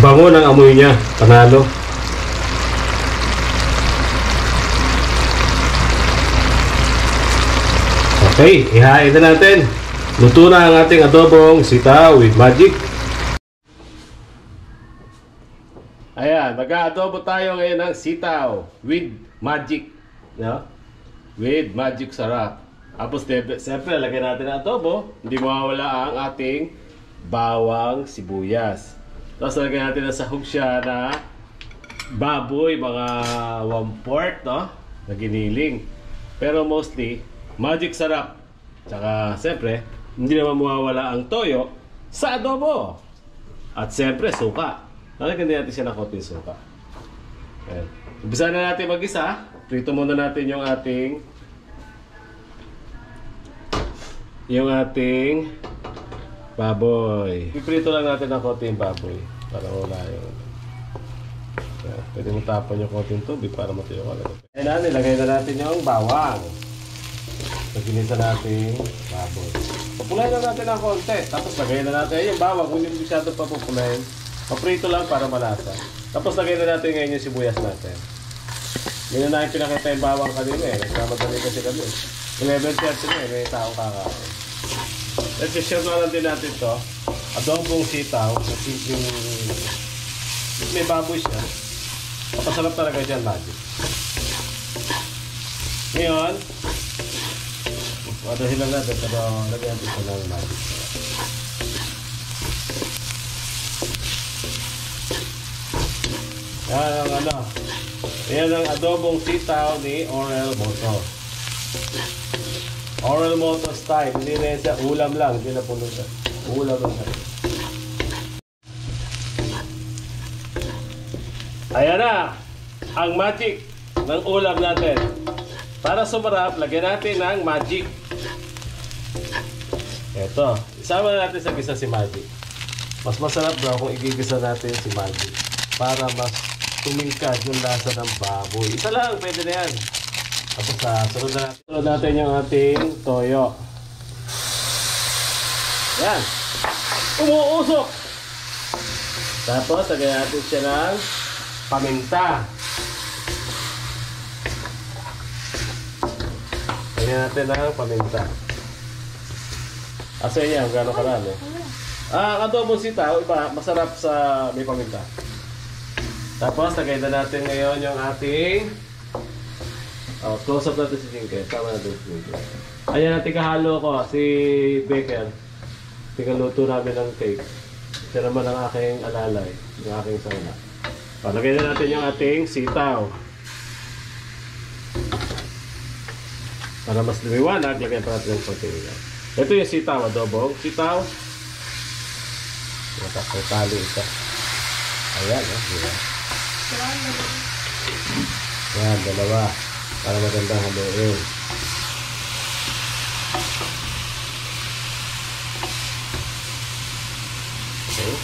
Ang bango ng amoy niya. Panalo. Okay, ihain na natin. Luto na ang ating adobong sitaw with magic. Ayan, mag-aadobo tayo ngayon ng sitaw with magic. No? With magic sarap. Tapos, siyempre, lagyan natin ng adobo. Hindi mawawala ang ating bawang sibuyas. Tapos, lagyan natin na sahog siya na baboy, mga one-fourth, no? Na giniling. Pero mostly, magic sarap. Tsaka, siyempre, hindi naman mawawala ang toyo sa adobo. At siyempre, suka. Lalagyan din natin siya ng konting suka. Ayan. Umpisa na natin mag-isa. Prito muna natin yung ating yung ating baboy. Iprito lang natin ng konting baboy para wala yung Ayan. Pwede mo tapon yung konting tubig para matuyo ka agad. Ayan na, nilagay na natin yung bawang. Pagkinisa natin baboy. Papulayin na natin ng konti. Tapos lagay na natin yung bawang. Kung hindi masyado pa pupulayin, paprito lang para malasa. Tapos lagay na natin ngayon yung sibuyas natin. Yun na yung pinakita yung bawang kanina eh. Nagkamadali kasi kami. 11.30 na eh. May taong kakain. Let's share na lang din natin to. Adobong sitaw. Kasi yung may baboy siya. Kapasarap talaga dyan magic. Ngayon, Padahin lang natin, pero lagyan natin sa ng magic. Yan ang ano. Yan ang adobong sitaw ni Orel Moto. Orel Moto style. Hindi na sa ulam lang. Hindi na pulutan. Ulam lang. Ayan na. Ang magic ng ulam natin. Para sumarap, lagyan natin ng magic. Eto, isama na natin sa gisa si Magic. Mas masarap daw kung igigisa natin si Magic para mas tumingkad yung lasa ng baboy. Isa lang, pwede na yan. Tapos sa sunod na natin. Sunod natin yung ating toyo. Yan. Umuusok! Tapos, lagyan natin siya ng paminta. Lagyan natin ng paminta. Asa yan, gano'ng karami? Ah, adobo sitaw, iba, masarap sa may paminta. Tapos, lagay na natin ngayon yung ating Oh, close up natin si Jinke. Tama na doon si Jinke. Ayan natin kahalo ko, si Baker. Tigaluto namin ng cake. Siya naman ang aking alalay, yung aking sana. Palagay na natin yung ating sitaw. Para mas lumiwanag, lagyan pa natin ng konting ilaw. Ito yung sitaw, adobong sitaw. Natakot tali ito. Ayan, oh, diba? Yan, dalawa. Para magandang haluin. Okay.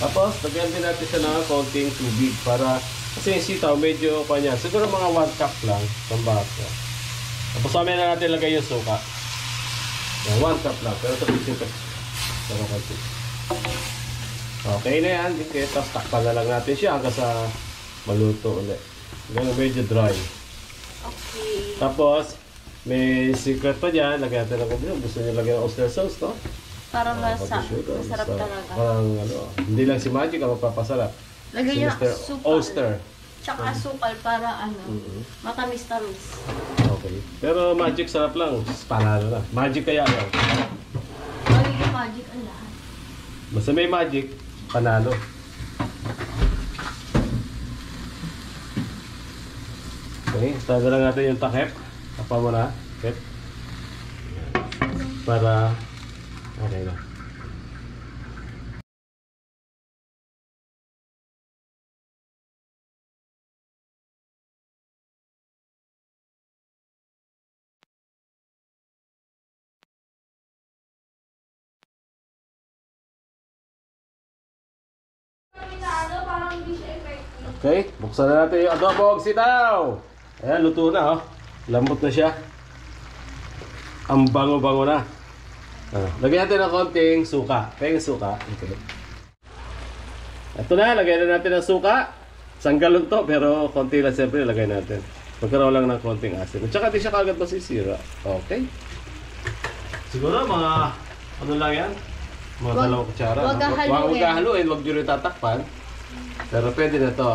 Tapos, lagyan din natin siya ng konting tubig para kasi yung sitaw medyo kanya. Siguro mga 1 cup lang ng baso. Tapos mamaya na natin lagay yung suka. Yan, 1 cup lang. Pero tapisin ko. Pero. Okay na yan. Tapos takpan na lang natin siya hanggang sa maluto ulit. Hanggang medyo dry. Okay. Tapos, may secret pa dyan. Lagyan natin ng kumpiyo. Gusto niyo lagyan ng oyster sauce, no? Para Ah, masa, masarap basta talaga. Parang ano, hindi lang si Magic ang magpapasarap. Lagyan Si niyo Mr. asukal. Oyster. Tsaka asukal para ano, matamis-tamis. Okay. Pero Magic sarap lang. Panalo na. Magic kaya yan. Magiging magic ang lahat. Basta may Magic, panalo. Okay, taga lang natin yung takip. Tapa mo na. Okay. Para, okay na. Okay, buksan na natin yung adobong sitaw. Ayan, luto na oh. Lambot na siya. Ang bango-bango na. Ah, lagyan natin ng konting suka. Kaya yung suka. Okay. Ito na, lagay na natin ang suka. Sanggalon to, pero konti lang siyempre lagay natin. Magkaroon lang ng konting asin. At saka di siya kagad masisira. Okay. Siguro mga, ano lang yan? Mga Wag- dalawang kutsara. wag no? hahaluin. Wag wag hahaluin, wag nyo rin tatakpan. Pero pwede na to.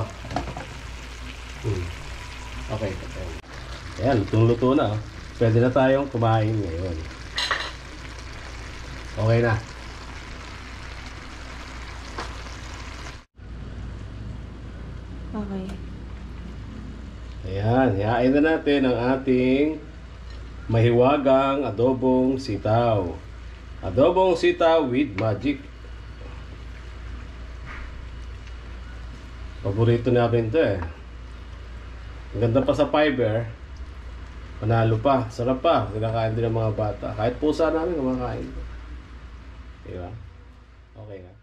Hmm. Okay. okay. Ayan, lutong-luto na. Pwede na tayong kumain ngayon. Okay na. Okay. Ayan, hihain na natin ang ating mahiwagang adobong sitaw. Adobong sitaw with magic. Paborito namin to eh. Ang ganda pa sa fiber. Panalo pa. Sarap pa. Kinakain din ng mga bata. Kahit pusa namin kumakain. Diba? Okay na.